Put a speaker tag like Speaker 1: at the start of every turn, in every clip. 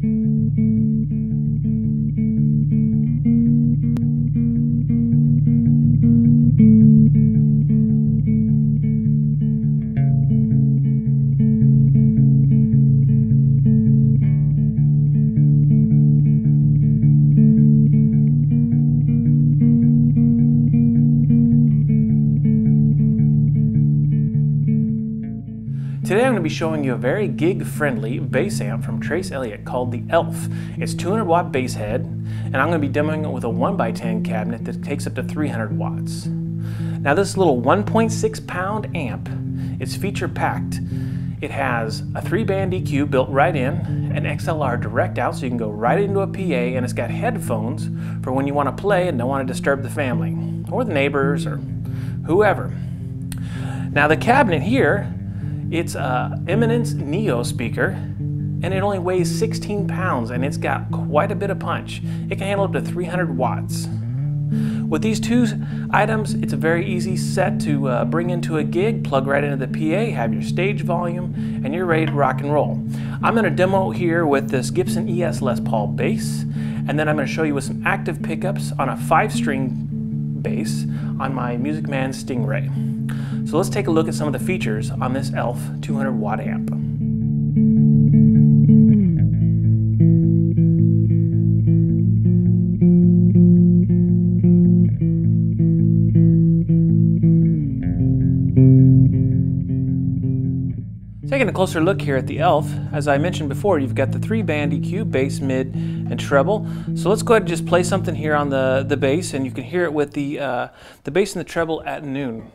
Speaker 1: thank you Today I'm going to be showing you a very gig-friendly bass amp from Trace Elliot called the ELF. It's 200 watt bass head, and I'm going to be demoing it with a 1x10 cabinet that takes up to 300 watts. Now this little 1.6 pound amp is feature packed. It has a three band EQ built right in, an XLR direct out so you can go right into a PA, and it's got headphones for when you want to play and don't want to disturb the family, or the neighbors, or whoever. Now the cabinet here it's a Eminence Neo speaker and it only weighs 16 pounds and it's got quite a bit of punch. It can handle up to 300 watts. With these two items, it's a very easy set to uh, bring into a gig, plug right into the PA, have your stage volume, and you're ready to rock and roll. I'm going to demo here with this Gibson ES Les Paul bass, and then I'm going to show you with some active pickups on a five-string bass on my Music Man Stingray. So let's take a look at some of the features on this ELF 200 watt amp. Taking a closer look here at the ELF, as I mentioned before, you've got the three band EQ, bass, mid, and treble. So let's go ahead and just play something here on the, the bass, and you can hear it with the, uh, the bass and the treble at noon.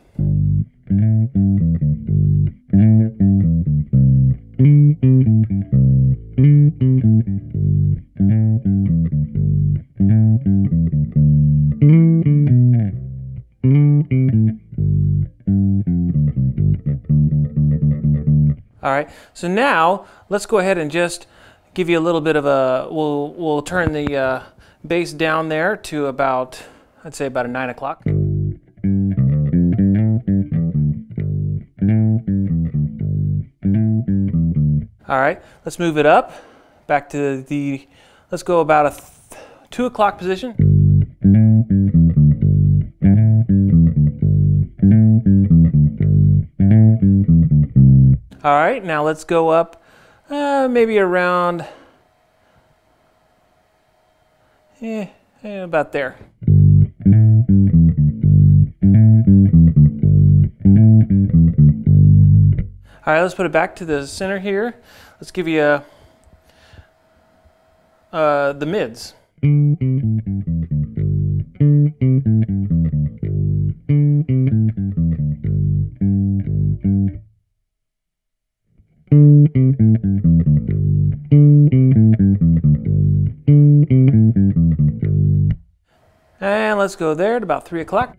Speaker 1: Right, so now let's go ahead and just give you a little bit of a, we'll, we'll turn the uh, bass down there to about, I'd say about a nine o'clock. All right, let's move it up back to the, let's go about a two o'clock position. All right, now let's go up uh, maybe around, eh, eh, about there. All right, let's put it back to the center here. Let's give you a, uh, the mids. And let's go there at about 3 o'clock.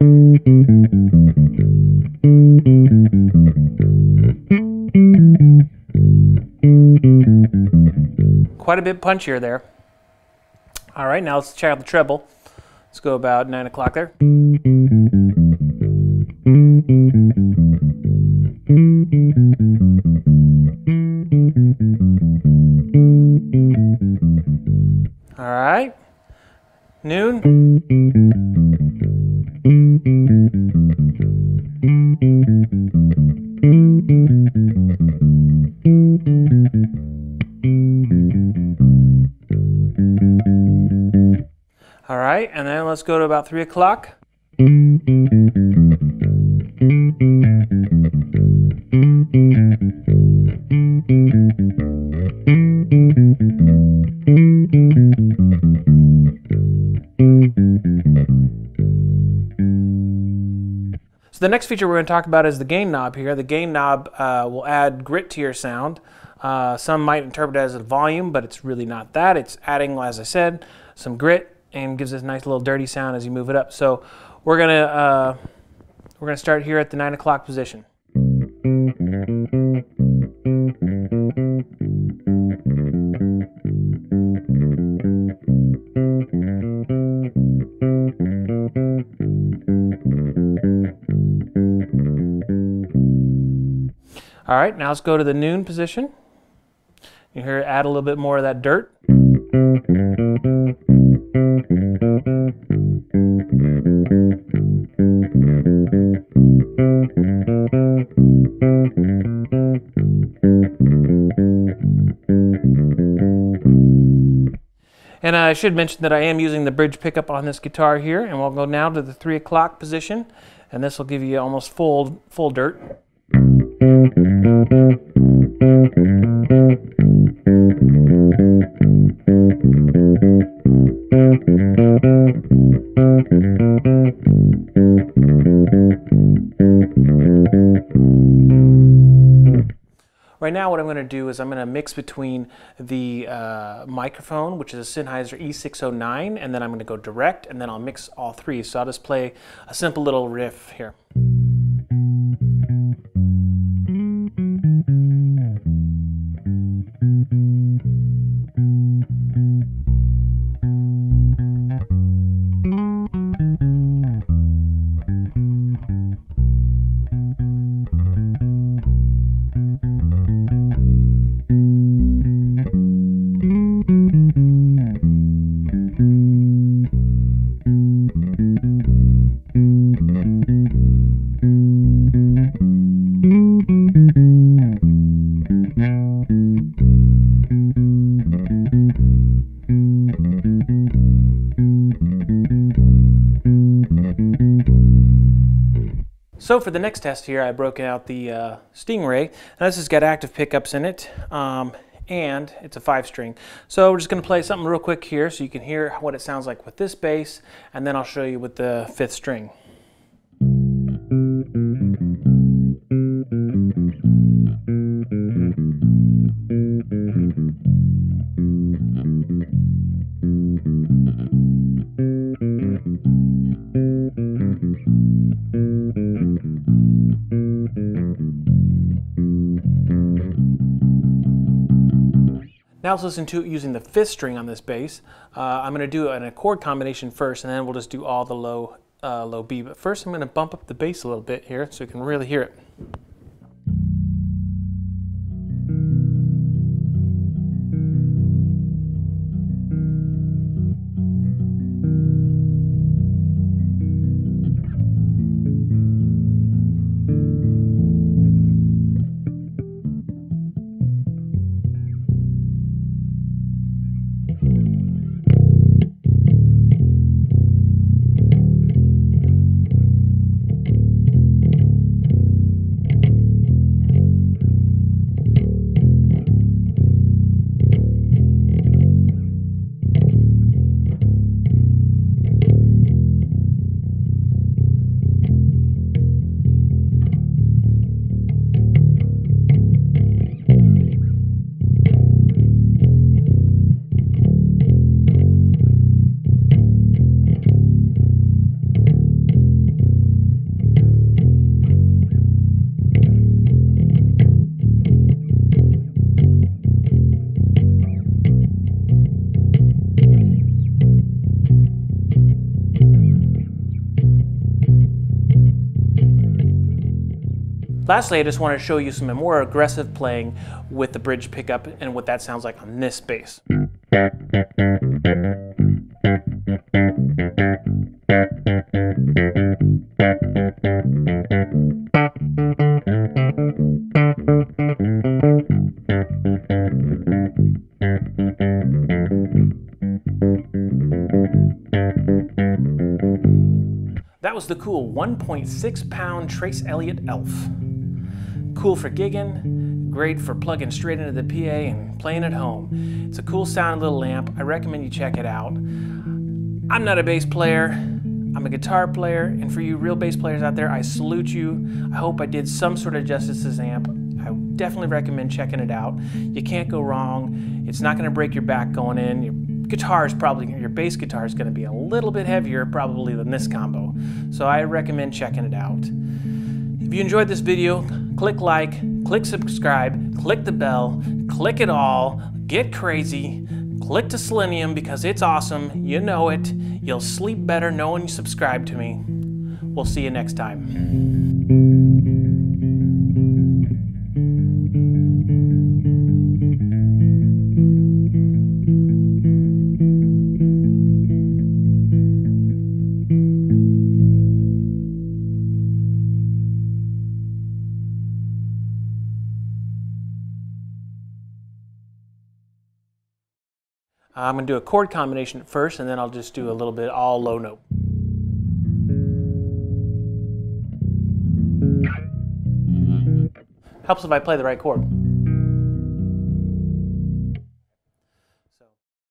Speaker 1: Quite a bit punchier there. All right, now let's check out the treble. Let's go about 9 o'clock there. Noon. All right, and then let's go to about 3 o'clock. The next feature we're going to talk about is the gain knob here. The gain knob uh, will add grit to your sound. Uh, some might interpret it as a volume, but it's really not that. It's adding, as I said, some grit and gives a nice little dirty sound as you move it up. So we're gonna uh, we're gonna start here at the nine o'clock position. All right, now let's go to the noon position. You hear it add a little bit more of that dirt. And I should mention that I am using the bridge pickup on this guitar here, and we'll go now to the 3 o'clock position, and this will give you almost full, full dirt. Right now what I'm going to do is I'm going to mix between the uh, microphone, which is a Sennheiser E609, and then I'm going to go direct, and then I'll mix all three. So I'll just play a simple little riff here. So for the next test here, I broke out the uh, Stingray. Now this has got active pickups in it, um, and it's a five string. So we're just gonna play something real quick here so you can hear what it sounds like with this bass, and then I'll show you with the fifth string. Now let's listen to it using the fifth string on this bass. Uh, I'm going to do an chord combination first, and then we'll just do all the low, uh, low B. But first I'm going to bump up the bass a little bit here so you can really hear it. Lastly, I just want to show you some more aggressive playing with the bridge pickup and what that sounds like on this bass. That was the cool 1.6 pound Trace Elliot Elf. Cool for gigging, great for plugging straight into the PA and playing at home. It's a cool sounding little amp. I recommend you check it out. I'm not a bass player. I'm a guitar player, and for you real bass players out there, I salute you. I hope I did some sort of justice to this amp. I definitely recommend checking it out. You can't go wrong. It's not going to break your back going in. Your guitar is probably, your bass guitar is going to be a little bit heavier probably than this combo. So I recommend checking it out. If you enjoyed this video, click like, click subscribe, click the bell, click it all, get crazy, click to Sillennium because it's awesome. You know it. You'll sleep better knowing you subscribe to me. We'll see you next time. I'm going to do a chord combination at first, and then I'll just do a little bit all low note. Helps if I play the right chord.